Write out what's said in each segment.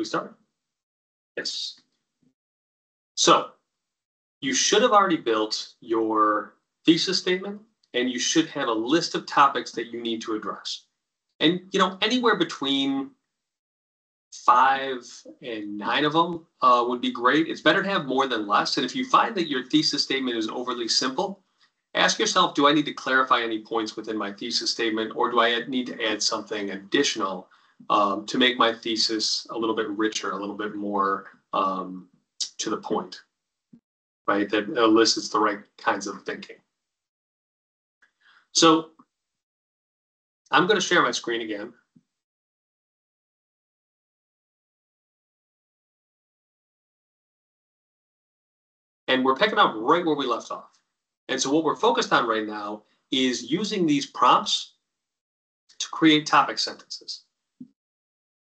we start? Yes. So you should have already built your thesis statement and you should have a list of topics that you need to address. And you know, anywhere between five and nine of them uh, would be great. It's better to have more than less. And if you find that your thesis statement is overly simple, ask yourself, do I need to clarify any points within my thesis statement or do I need to add something additional um, to make my thesis a little bit richer, a little bit more um, to the point, right? That elicits the right kinds of thinking. So I'm going to share my screen again. And we're picking up right where we left off. And so what we're focused on right now is using these prompts to create topic sentences.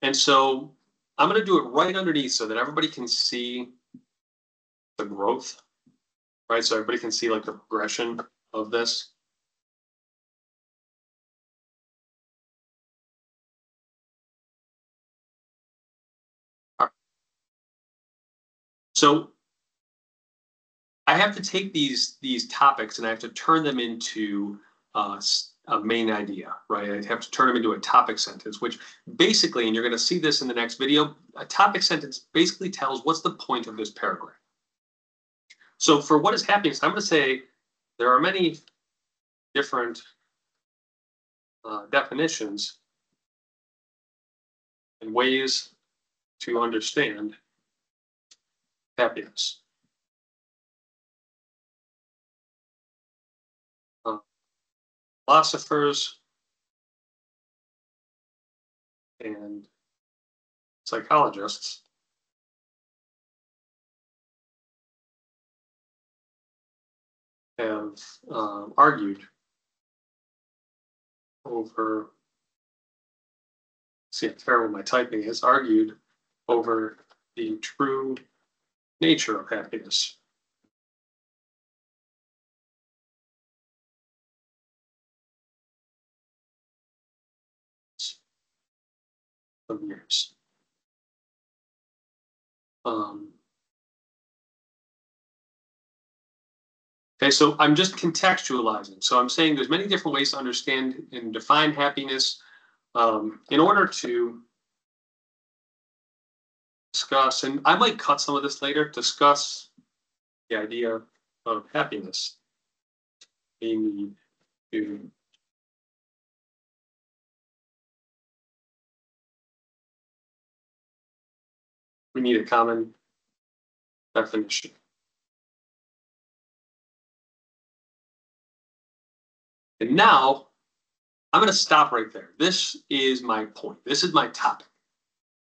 And so I'm going to do it right underneath so that everybody can see the growth, right? So everybody can see like the progression of this. So I have to take these these topics and I have to turn them into uh, a main idea, right? I have to turn them into a topic sentence, which basically, and you're going to see this in the next video, a topic sentence basically tells what's the point of this paragraph. So for what is happening, so I'm going to say there are many different uh, definitions and ways to understand happiness. Philosophers and psychologists have um, argued over, see how terrible my typing is, argued over the true nature of happiness. Of years. Um, okay, so I'm just contextualizing. So I'm saying there's many different ways to understand and define happiness um, in order to discuss, and I might cut some of this later, discuss the idea of happiness. We need we need a common definition. And now I'm going to stop right there. This is my point. This is my topic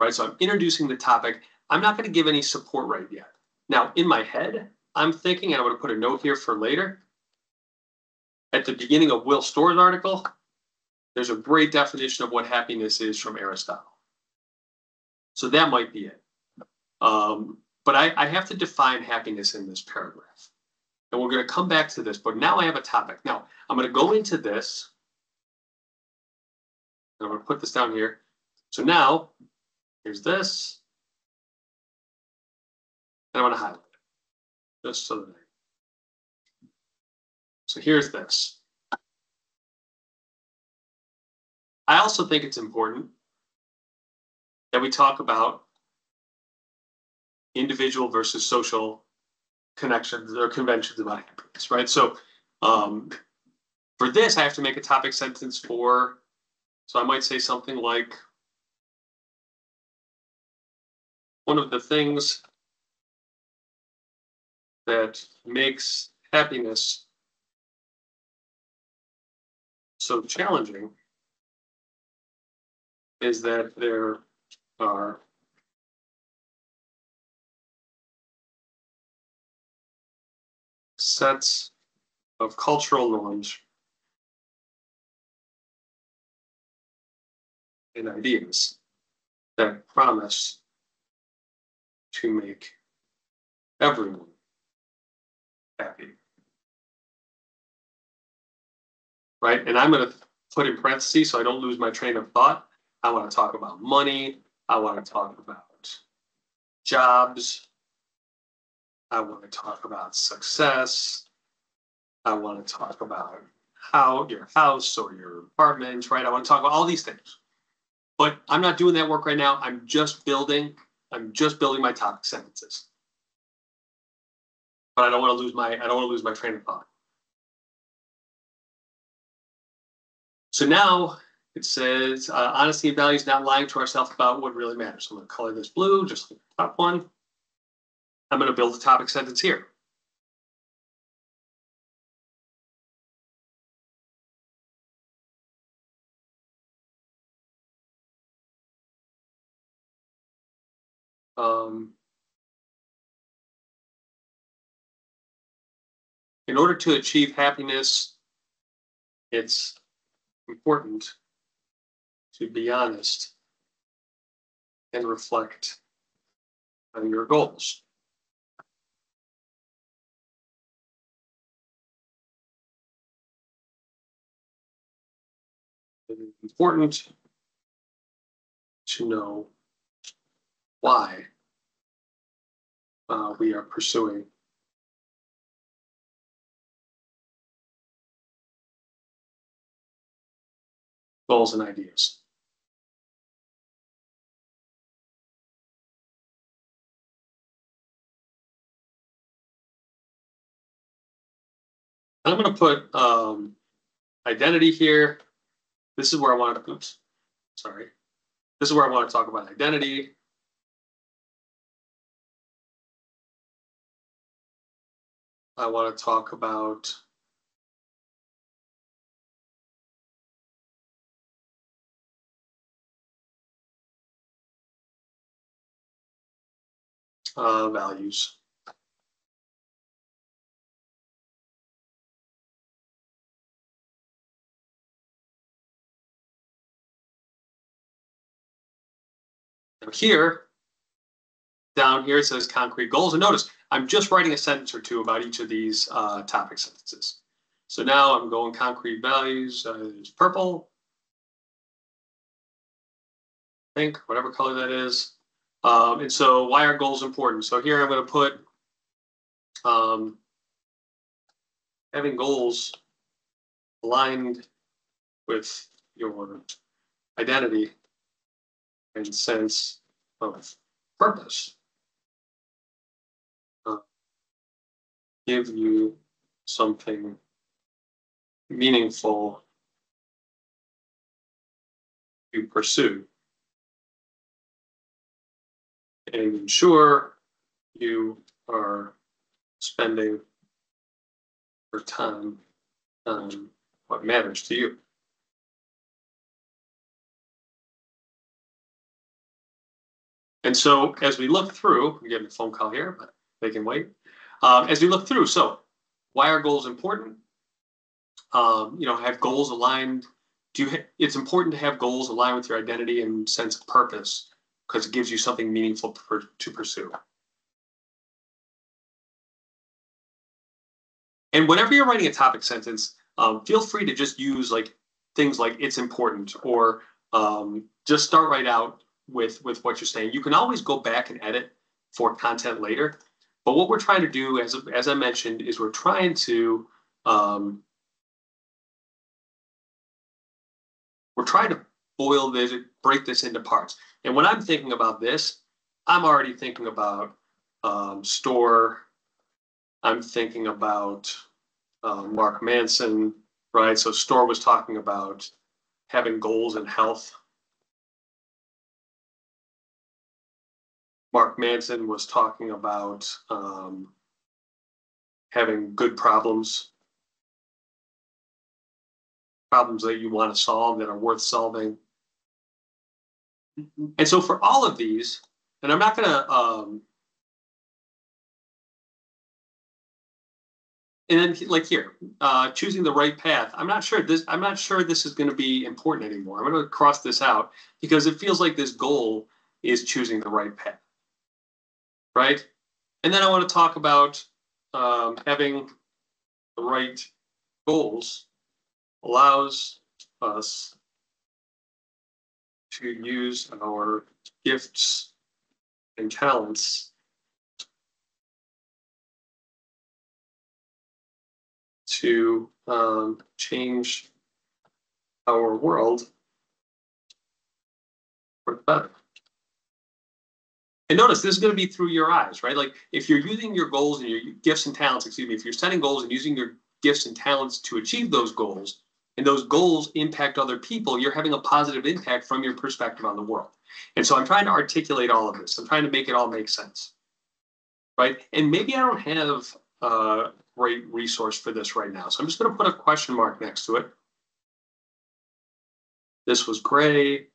right? So I'm introducing the topic. I'm not going to give any support right yet. Now, in my head, I'm thinking, and I'm going to put a note here for later. At the beginning of Will Storr's article, there's a great definition of what happiness is from Aristotle. So that might be it. Um, but I, I have to define happiness in this paragraph. And we're going to come back to this, but now I have a topic. Now, I'm going to go into this. I'm going to put this down here. So now Here's this. And I'm going to highlight it just so that I. So here's this. I also think it's important that we talk about individual versus social connections or conventions about happiness, right? So um, for this, I have to make a topic sentence for, so I might say something like, one of the things that makes happiness so challenging is that there sets of cultural norms and ideas that promise to make everyone happy. Right? And I'm going to put in parentheses so I don't lose my train of thought. I want to talk about money. I want to talk about jobs. I want to talk about success. I want to talk about how your house or your apartment, right? I want to talk about all these things. But I'm not doing that work right now. I'm just building, I'm just building my topic sentences. But I don't want to lose my, I don't want to lose my train of thought. So now it says uh, honesty and values, not lying to ourselves about what really matters. I'm going to color this blue, just like the top one. I'm going to build a topic sentence here. Um, in order to achieve happiness, it's important to be honest and reflect on your goals. Important to know why uh, we are pursuing goals and ideas. I'm going to put um, identity here. This is where I want to, oops, sorry. This is where I want to talk about identity. I want to talk about uh, values. Now here, down here it says concrete goals. And notice, I'm just writing a sentence or two about each of these uh, topic sentences. So now I'm going concrete values, uh, purple, pink, whatever color that is. Um, and so why are goals important? So here I'm going to put um, having goals aligned with your identity and sense of purpose. Uh, give you something meaningful to pursue and ensure you are spending your time on what matters to you. And so as we look through, I'm getting a phone call here, but they can wait. Um, as we look through, so why are goals important? Um, you know, have goals aligned. Do you, it's important to have goals aligned with your identity and sense of purpose because it gives you something meaningful for, to pursue. And whenever you're writing a topic sentence, um, feel free to just use like things like it's important or um, just start right out with with what you're saying. You can always go back and edit for content later. But what we're trying to do, as as I mentioned, is we're trying to um, we're trying to boil this, break this into parts. And when I'm thinking about this, I'm already thinking about um, Storr. I'm thinking about uh, Mark Manson, right? So Storr was talking about having goals and health Mark Manson was talking about um, having good problems, problems that you want to solve that are worth solving. And so for all of these, and I'm not going to, um, and then like here, uh, choosing the right path. I'm not sure this. I'm not sure this is going to be important anymore. I'm going to cross this out because it feels like this goal is choosing the right path right? And then I want to talk about um, having the right goals allows us to use our gifts and talents to um, change our world for the better. And notice this is going to be through your eyes, right? Like if you're using your goals and your gifts and talents, excuse me, if you're setting goals and using your gifts and talents to achieve those goals, and those goals impact other people, you're having a positive impact from your perspective on the world. And so I'm trying to articulate all of this. I'm trying to make it all make sense. Right. And maybe I don't have a great resource for this right now. So I'm just going to put a question mark next to it. This was gray.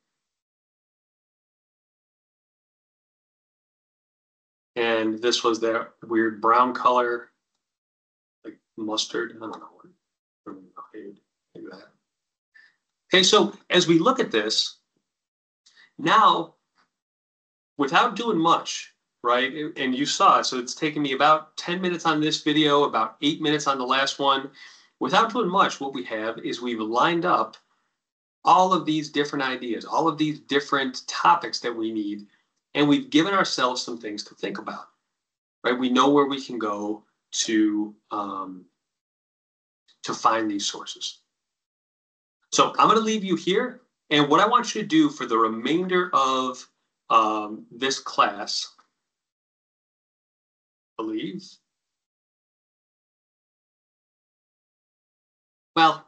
This was that weird brown color, like mustard. I don't know what. That. Okay, so as we look at this, now, without doing much, right, and you saw so it's taken me about 10 minutes on this video, about eight minutes on the last one. Without doing much, what we have is we've lined up all of these different ideas, all of these different topics that we need, and we've given ourselves some things to think about, right? We know where we can go to um, to find these sources. So I'm going to leave you here. And what I want you to do for the remainder of um, this class, I believe, well,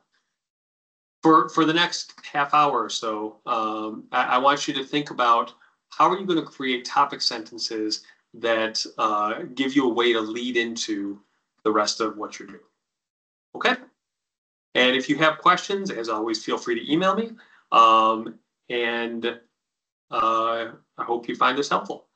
for, for the next half hour or so, um, I, I, want you to think about how are you going to create topic sentences that uh, give you a way to lead into the rest of what you're doing. Okay? And if you have questions, as always, feel free to email me. Um, and uh, I hope you find this helpful.